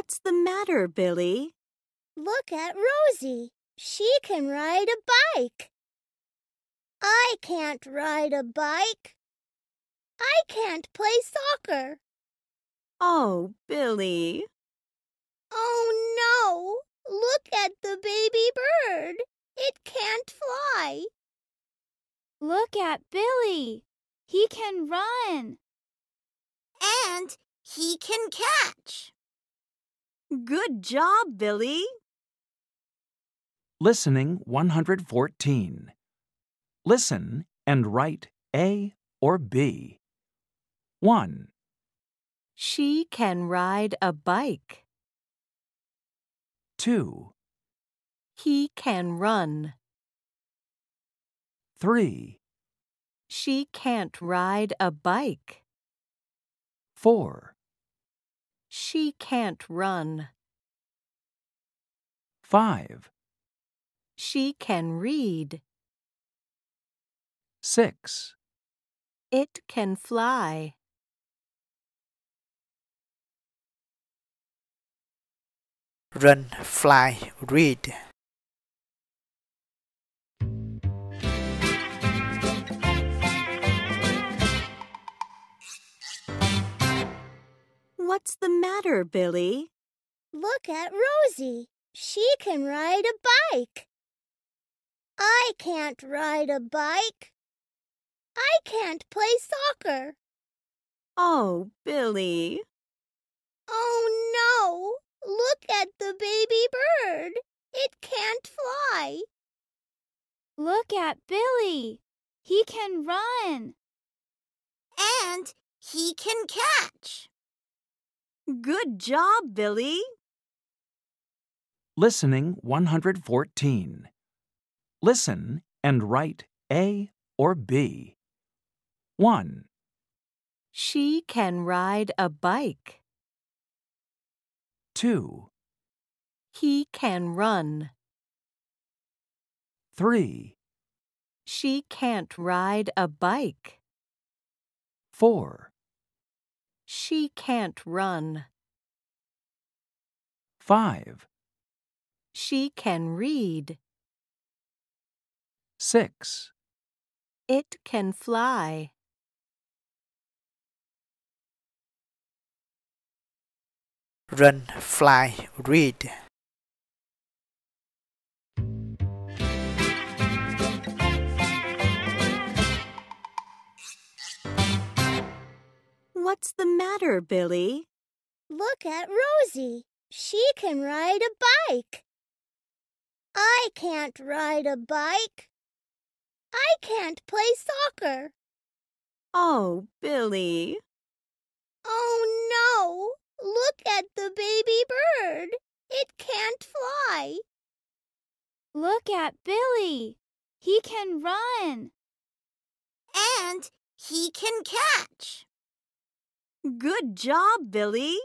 What's the matter, Billy? Look at Rosie. She can ride a bike. I can't ride a bike. I can't play soccer. Oh, Billy. Oh no! Look at the baby bird. It can't fly. Look at Billy. He can run. And he can catch. Good job, Billy. Listening 114. Listen and write A or B. 1, She can ride a bike. 2, He can run. 3, She can't ride a bike. 4, She can't run. 5, She can read. 6, It can fly. run, fly, read. What's the matter, Billy? Look at Rosie. She can ride a bike. I can't ride a bike. I can't play soccer. Oh, Billy. Oh no! Look at the baby bird. It can't fly. Look at Billy. He can run. And he can catch. Good job, Billy. Listening 114. Listen and write A or B. 1, She can ride a bike. 2, He can run. 3, She can't ride a bike. 4, She can't run. 5, She can read. 6, It can fly. Run, fly, read. What's the matter, Billy? Look at Rosie. She can ride a bike. I can't ride a bike. I can't play soccer. Oh, Billy. Oh no! Look at the baby bird. It can't fly. Look at Billy. He can run. And he can catch. Good job, Billy.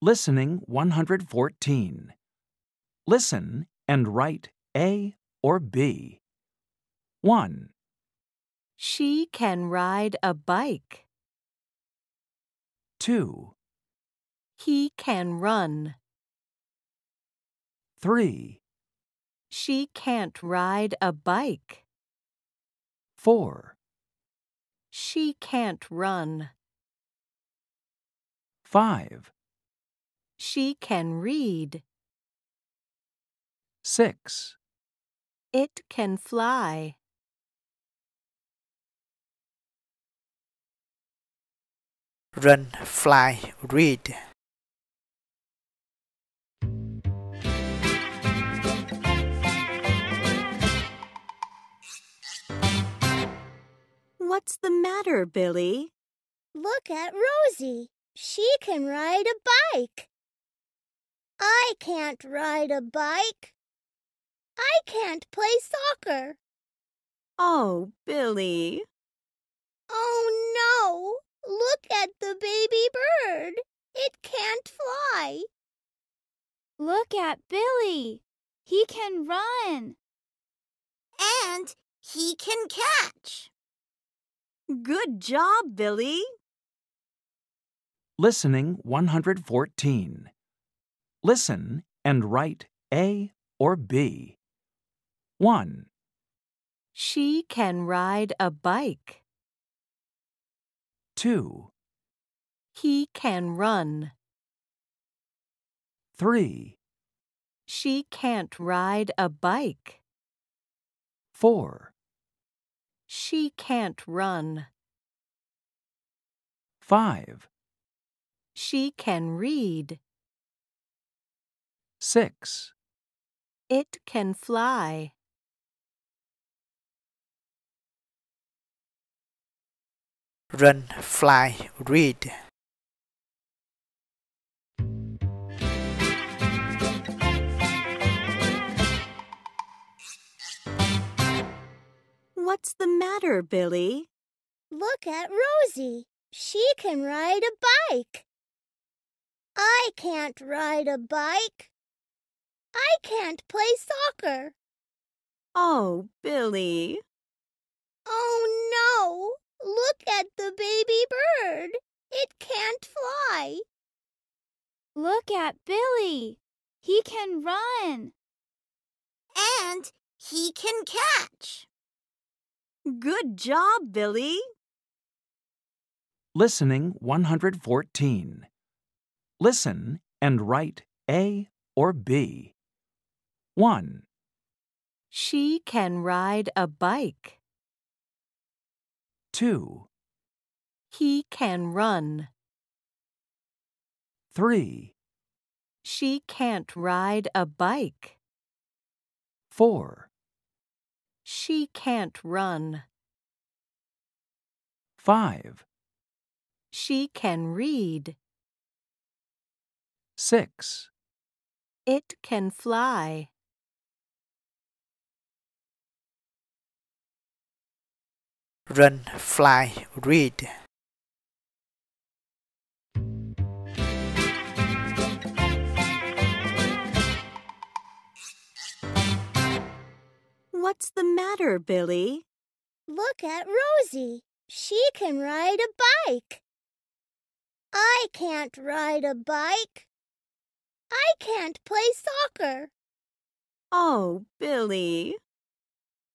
Listening 114. Listen and write A or B. 1, She can ride a bike. 2, He can run. 3, She can't ride a bike. 4, She can't run. 5, She can read. 6, It can fly. Run, fly, read. What's the matter, Billy? Look at Rosie. She can ride a bike. I can't ride a bike. I can't play soccer. Oh, Billy. Oh no! Look at the baby bird. It can't fly. Look at Billy. He can run. And he can catch. Good job, Billy. Listening 114. Listen and write A or B. 1, She can ride a bike. 2, He can run. 3, She can't ride a bike. 4, She can't run. 5, She can read. 6, It can fly. run, fly, read. What's the matter, Billy? Look at Rosie. She can ride a bike. I can't ride a bike. I can't play soccer. Oh, Billy. Oh no! Look at the baby bird. It can't fly. Look at Billy. He can run. And he can catch. Good job, Billy. Listening 114. Listen and write A or B. 1, She can ride a bike. 2, He can run. 3, She can't ride a bike. 4, She can't run. 5, She can read. 6, It can fly. Run, fly, read. What's the matter, Billy? Look at Rosie. She can ride a bike. I can't ride a bike. I can't play soccer. Oh, Billy.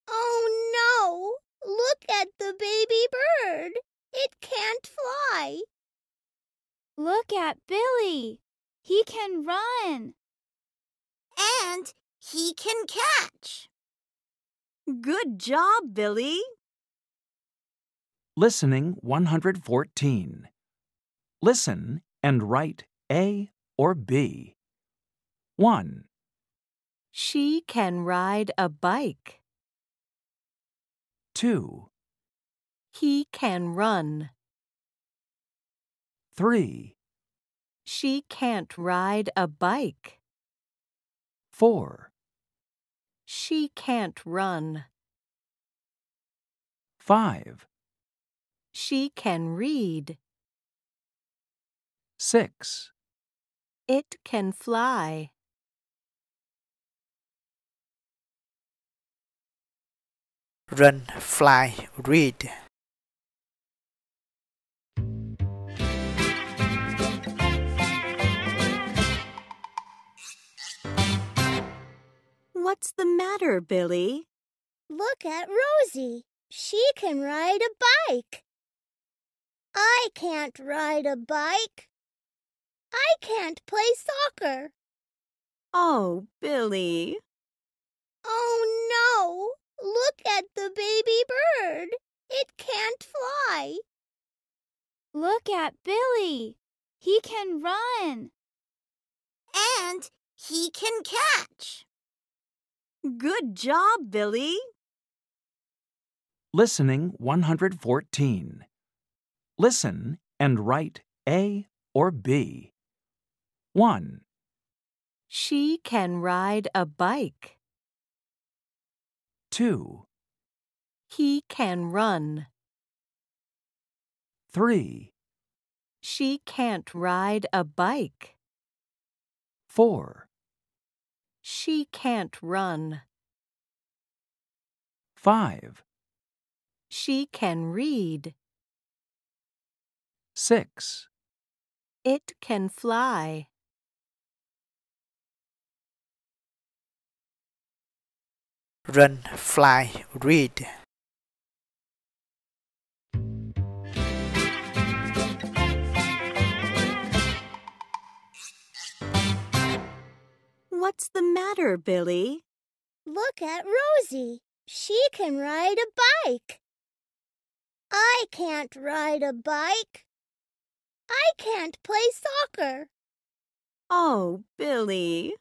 Oh no! Look at the baby bird. It can't fly. Look at Billy. He can run. And he can catch. Good job, Billy. Listening 114. Listen and write A or B. 1, She can ride a bike. 2, He can run. 3, She can't ride a bike. 4, She can't run. 5, She can read. 6, It can fly. Run, fly, read. What's the matter, Billy? Look at Rosie. She can ride a bike. I can't ride a bike. I can't play soccer. Oh, Billy. Oh no! Look at the baby bird. It can't fly. Look at Billy. He can run. And he can catch. Good job, Billy. Listening 114. Listen and write A or B. 1, She can ride a bike. 2, He can run. 3, She can't ride a bike. 4, She can't run. 5, She can read. 6, It can fly. run, fly, read. What's the matter, Billy? Look at Rosie. She can ride a bike. I can't ride a bike. I can't play soccer. Oh, Billy.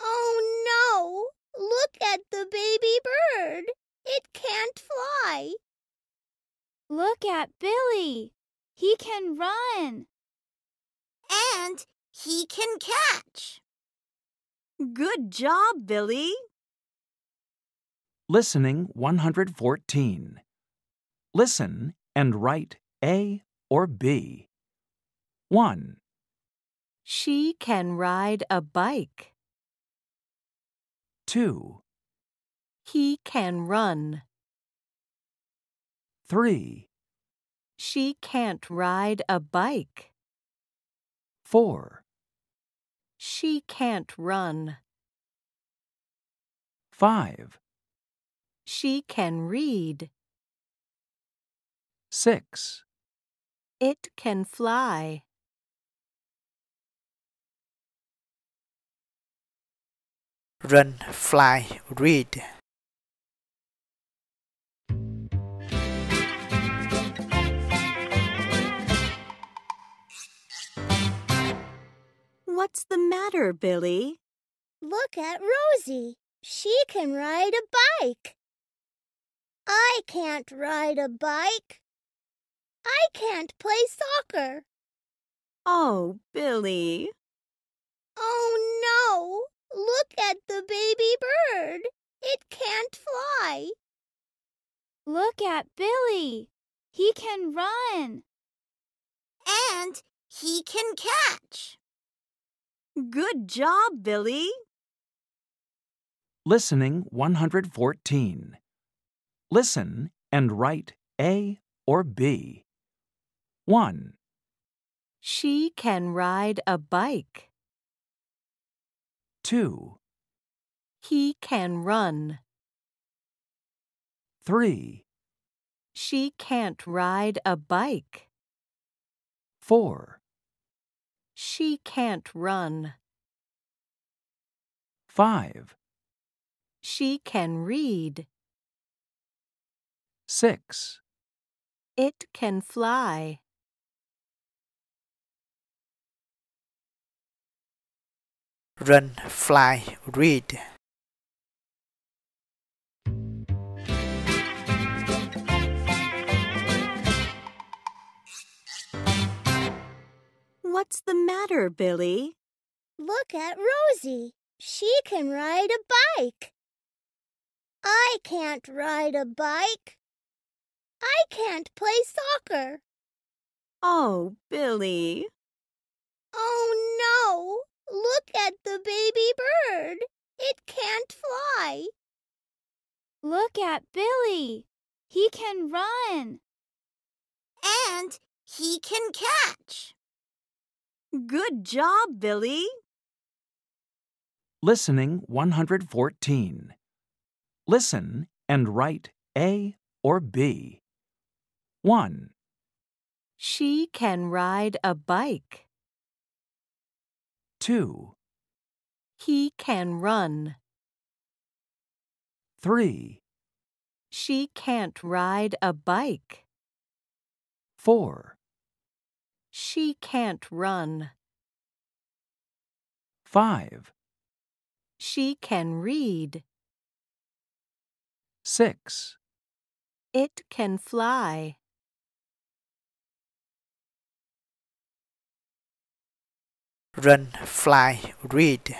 Oh no! Look at the baby bird. It can't fly. Look at Billy. He can run. And he can catch. Good job, Billy. Listening 114. Listen and write A or B. 1, She can ride a bike. 2, He can run. 3, She can't ride a bike. 4, She can't run. 5, She can read. 6, It can fly. run, fly, read. What's the matter, Billy? Look at Rosie. She can ride a bike. I can't ride a bike. I can't play soccer. Oh, Billy. Oh no! Look at the baby bird. It can't fly. Look at Billy. He can run. And he can catch. Good job, Billy. Listening 114. Listen and write A or B. 1, She can ride a bike. 2, He can run. 3, She can't ride a bike. 4, She can't run. 5, She can read. 6, It can fly. run, fly, read. What's the matter, Billy? Look at Rosie. She can ride a bike. I can't ride a bike. I can't play soccer. Oh, Billy. Oh no! Look at the baby bird. It can't fly. Look at Billy. He can run. And he can catch. Good job, Billy. Listening 114. Listen and write A or B. 1, She can ride a bike. 2, He can run. 3, She can't ride a bike. 4, She can't run. 5, She can read. 6, It can fly. run, fly, read.